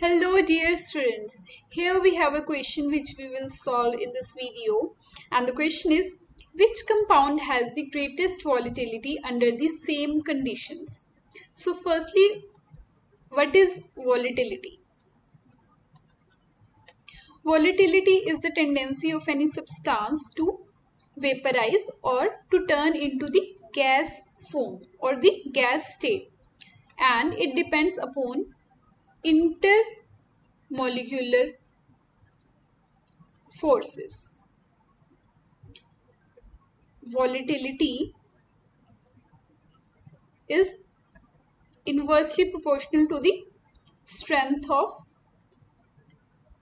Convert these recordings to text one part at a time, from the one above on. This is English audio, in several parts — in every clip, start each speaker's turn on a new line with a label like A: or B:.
A: Hello dear students, here we have a question which we will solve in this video and the question is which compound has the greatest volatility under the same conditions? So firstly, what is volatility? Volatility is the tendency of any substance to vaporize or to turn into the gas form or the gas state and it depends upon intermolecular forces. Volatility is inversely proportional to the strength of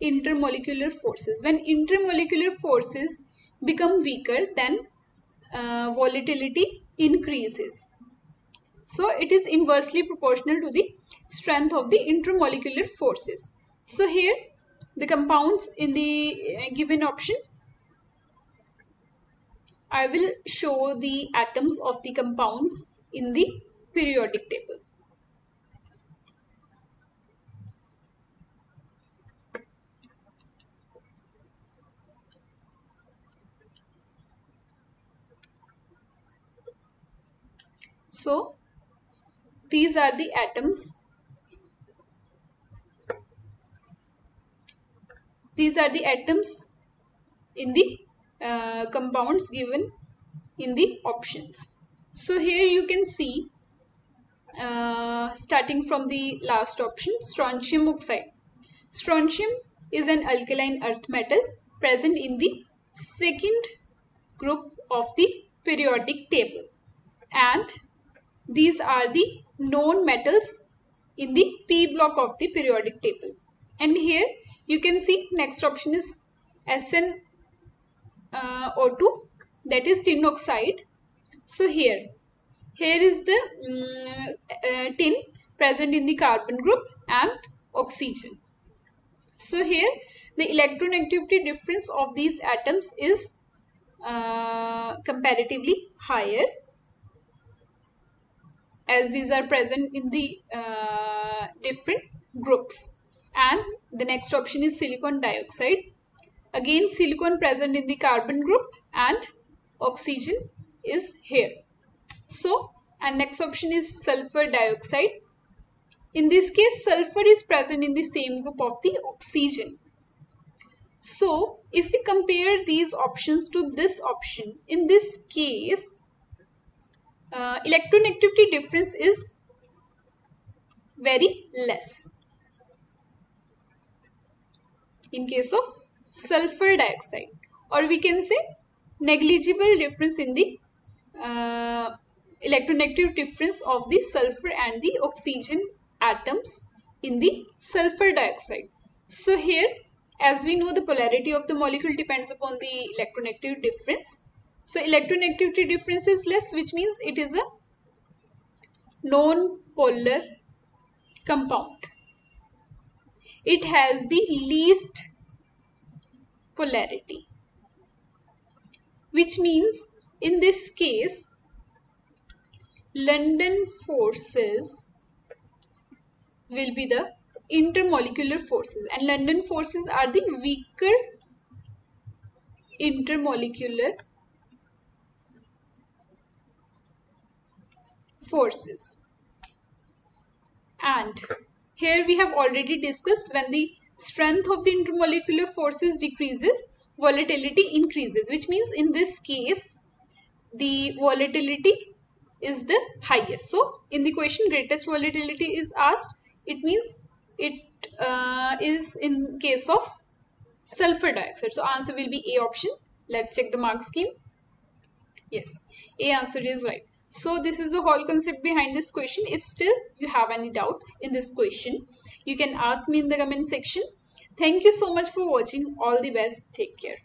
A: intermolecular forces. When intermolecular forces become weaker, then uh, volatility increases. So it is inversely proportional to the strength of the intermolecular forces. So here the compounds in the uh, given option I will show the atoms of the compounds in the periodic table. So these are the atoms these are the atoms in the uh, compounds given in the options. So here you can see uh, starting from the last option strontium oxide. Strontium is an alkaline earth metal present in the second group of the periodic table. And these are the non-metals in the P block of the periodic table. And here you can see next option is SnO2 uh, that is tin oxide. So here, here is the um, uh, tin present in the carbon group and oxygen. So here the electronegativity difference of these atoms is uh, comparatively higher as these are present in the uh, different groups and the next option is silicon dioxide. Again silicon present in the carbon group and oxygen is here. So and next option is sulfur dioxide. In this case sulfur is present in the same group of the oxygen. So if we compare these options to this option in this case uh, electronegativity difference is very less in case of sulfur dioxide or we can say negligible difference in the uh, electronegative difference of the sulfur and the oxygen atoms in the sulfur dioxide. So here as we know the polarity of the molecule depends upon the electronegative difference so electronegativity difference is less which means it is a non-polar compound. It has the least polarity which means in this case London forces will be the intermolecular forces and London forces are the weaker intermolecular forces. And here we have already discussed when the strength of the intermolecular forces decreases, volatility increases, which means in this case, the volatility is the highest. So, in the question greatest volatility is asked, it means it uh, is in case of sulfur dioxide. So, answer will be A option. Let's check the mark scheme. Yes, A answer is right. So this is the whole concept behind this question. If still you have any doubts in this question, you can ask me in the comment section. Thank you so much for watching. All the best. Take care.